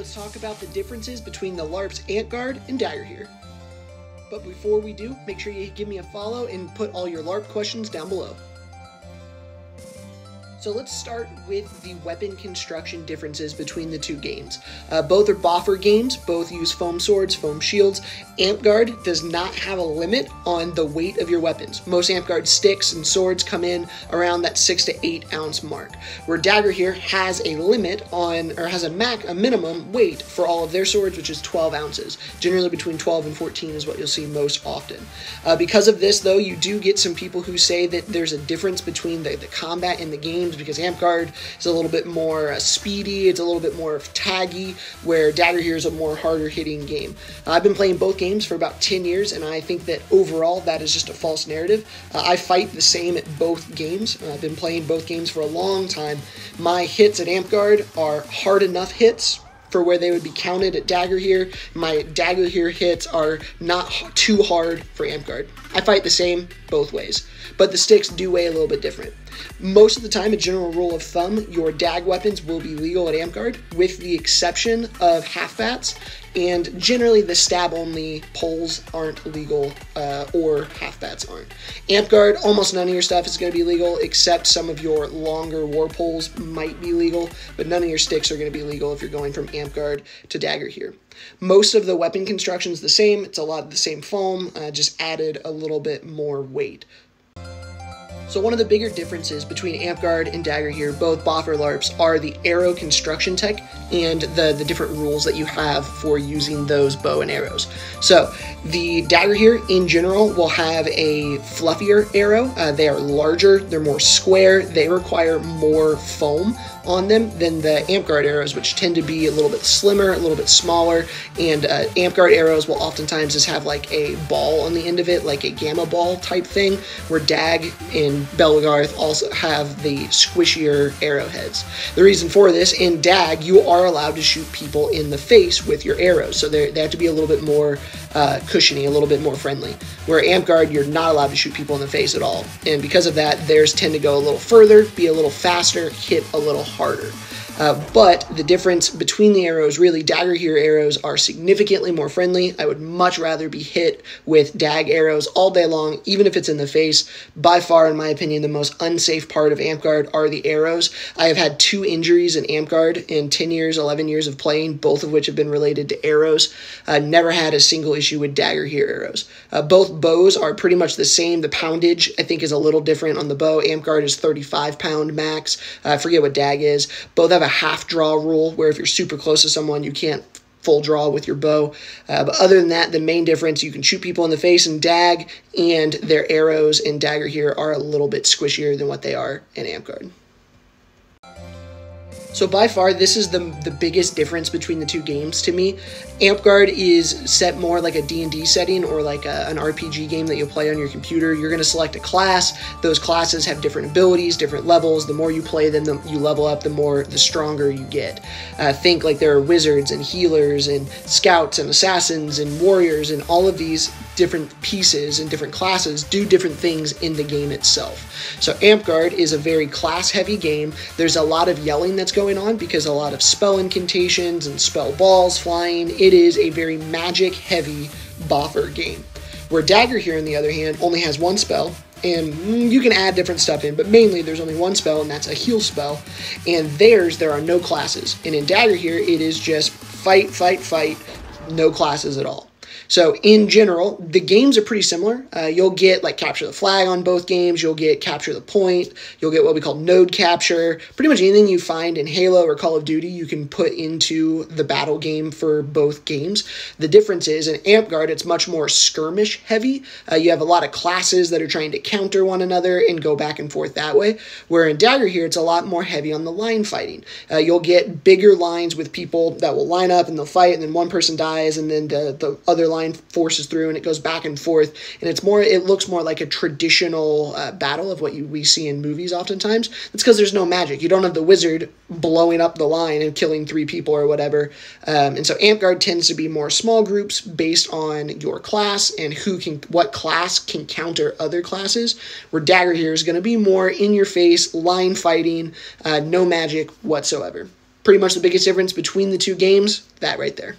Let's talk about the differences between the LARP's Amtgard and Dagorhir. But before we do, make sure you give me a follow and put all your LARP questions down below. So let's start with the weapon construction differences between the two games. Uh, both are Boffer games, both use foam swords, foam shields. Amtgard does not have a limit on the weight of your weapons. Most Amtgard sticks and swords come in around that 6 to 8 ounce mark, where Dagorhir has a limit on, or has a mac, a minimum weight for all of their swords, which is 12 ounces. Generally between 12 and 14 is what you'll see most often. Uh, because of this, though, you do get some people who say that there's a difference between the, the combat in the game games because Amtgard is a little bit more uh, speedy, it's a little bit more taggy, where Dagorhir is a more harder hitting game. I've been playing both games for about 10 years, and I think that overall that is just a false narrative. Uh, I fight the same at both games. Uh, I've been playing both games for a long time. My hits at Amtgard are hard enough hits for where they would be counted at Dagorhir. My Dagorhir hits are not too hard for Amtgard. I fight the same both ways, but the sticks do weigh a little bit different. Most of the time, a general rule of thumb, your dag weapons will be legal at Amtgard, with the exception of half bats, and generally the stab only poles aren't legal, uh, or half bats aren't. Amtgard, almost none of your stuff is going to be legal, except some of your longer war poles might be legal, but none of your sticks are going to be legal if you're going from Amtgard to Dagorhir. Most of the weapon construction is the same, it's a lot of the same foam, uh, just added a little bit more weight. So one of the bigger differences between Amtgard and Dagorhir, both Boffer LARPs, are the arrow construction tech and the, the different rules that you have for using those bow and arrows. So the Dagorhir, in general will have a fluffier arrow. Uh, they are larger, they're more square, they require more foam on them than the Amtgard arrows, which tend to be a little bit slimmer, a little bit smaller. And uh, Amtgard arrows will oftentimes just have like a ball on the end of it, like a gamma ball type thing, where Dag and Belegarth also have the squishier arrowheads. The reason for this, in Dag, you are allowed to shoot people in the face with your arrows, so they have to be a little bit more uh, cushiony, a little bit more friendly. Where Amtgard, you're not allowed to shoot people in the face at all. And because of that, theirs tend to go a little further, be a little faster, hit a little harder. Uh, but the difference between the arrows, really, Dagorhir arrows are significantly more friendly. I would much rather be hit with dag arrows all day long, even if it's in the face. By far, in my opinion, the most unsafe part of Amtgard are the arrows. I have had two injuries in Amtgard in 10 years, 11 years of playing, both of which have been related to arrows. Uh, never had a single issue with Dagorhir arrows. Uh, both bows are pretty much the same. The poundage, I think, is a little different on the bow. Amtgard is 35 pound max. I forget what dag is. Both have a half draw rule where if you're super close to someone, you can't full draw with your bow. Uh, but other than that, the main difference you can shoot people in the face and dag, and their arrows and Dagorhir are a little bit squishier than what they are in Amtgard. So by far, this is the the biggest difference between the two games to me. Amtgard is set more like a D&D setting or like a, an RPG game that you'll play on your computer. You're going to select a class. Those classes have different abilities, different levels. The more you play them, the, you level up, the more, the stronger you get. Uh, think like there are wizards and healers and scouts and assassins and warriors and all of these different pieces and different classes do different things in the game itself. So Amtgard is a very class-heavy game. There's a lot of yelling that's going on because a lot of spell incantations and spell balls flying. It is a very magic heavy boffer game. Where Dagorhir, on the other hand, only has one spell, and mm, you can add different stuff in, but mainly there's only one spell, and that's a heal spell. And theirs, there are no classes. And in Dagorhir, it is just fight, fight, fight, no classes at all. So in general, the games are pretty similar. Uh, you'll get like capture the flag on both games. You'll get capture the point. You'll get what we call node capture. Pretty much anything you find in Halo or Call of Duty, you can put into the battle game for both games. The difference is in Amtgard, it's much more skirmish heavy. Uh, you have a lot of classes that are trying to counter one another and go back and forth that way. Where in Dagorhir, it's a lot more heavy on the line fighting. Uh, you'll get bigger lines with people that will line up and they'll fight, and then one person dies, and then the, the other line line forces through and it goes back and forth. And it's more it looks more like a traditional uh, battle of what you, we see in movies oftentimes. It's because there's no magic. You don't have the wizard blowing up the line and killing three people or whatever. Um, and so Amtgard tends to be more small groups based on your class and who can what class can counter other classes. Where Dagorhir is going to be more in your face line fighting uh, no magic whatsoever. Pretty much the biggest difference between the two games, that right there.